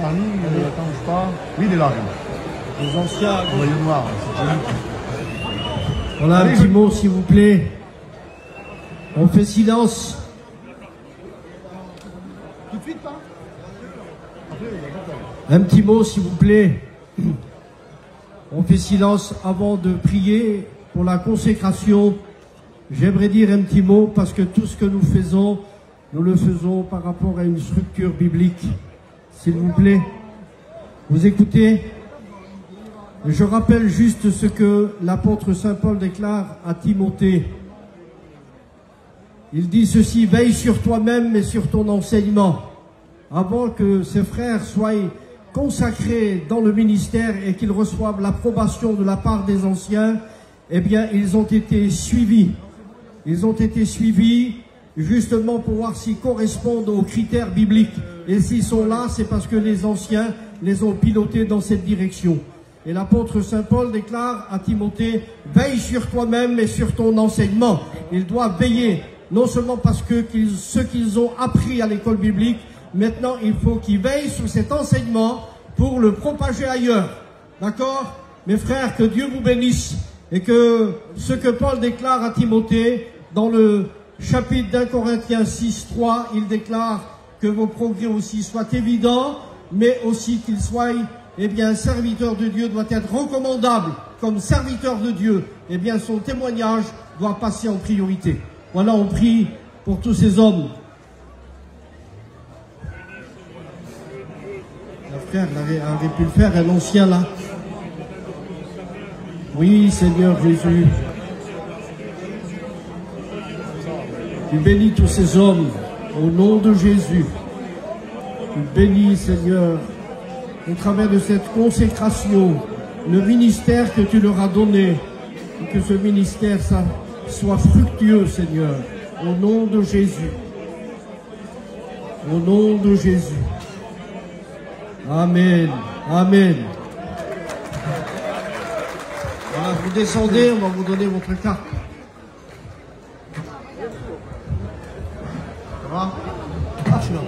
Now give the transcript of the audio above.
Euh, attends, je. Oui, il est là. lui. Les anciens. Noir. Voilà, un petit mot, s'il vous plaît. On fait silence. Tout de suite, pas Un petit mot, s'il vous plaît. On fait silence avant de prier pour la consécration. J'aimerais dire un petit mot parce que tout ce que nous faisons, nous le faisons par rapport à une structure biblique. S'il vous plaît, vous écoutez Je rappelle juste ce que l'apôtre Saint Paul déclare à Timothée. Il dit ceci, veille sur toi-même et sur ton enseignement avant que ses frères soient consacrés dans le ministère et qu'ils reçoivent l'approbation de la part des anciens, eh bien, ils ont été suivis. Ils ont été suivis justement pour voir s'ils correspondent aux critères bibliques. Et s'ils sont là, c'est parce que les anciens les ont pilotés dans cette direction. Et l'apôtre Saint Paul déclare à Timothée, veille sur toi-même et sur ton enseignement. Ils doivent veiller, non seulement parce que ce qu'ils ont appris à l'école biblique, maintenant il faut qu'ils veillent sur cet enseignement pour le propager ailleurs. D'accord? Mes frères, que Dieu vous bénisse et que ce que Paul déclare à Timothée dans le chapitre d'un Corinthiens 6, 3, il déclare que vos progrès aussi soient évidents, mais aussi qu'ils soient, eh bien, serviteur de Dieu doit être recommandable comme serviteur de Dieu. Eh bien, son témoignage doit passer en priorité. Voilà, on prie pour tous ces hommes. Le frère avait pu le faire, un ancien là. Oui, Seigneur Jésus. Tu bénis tous ces hommes au nom de Jésus. Tu bénis, Seigneur, au travers de cette consécration, le ministère que tu leur as donné, que ce ministère soit fructueux, Seigneur, au nom de Jésus. Au nom de Jésus. Amen. Amen. Vous descendez, on va vous donner votre carte. 啊吧？去了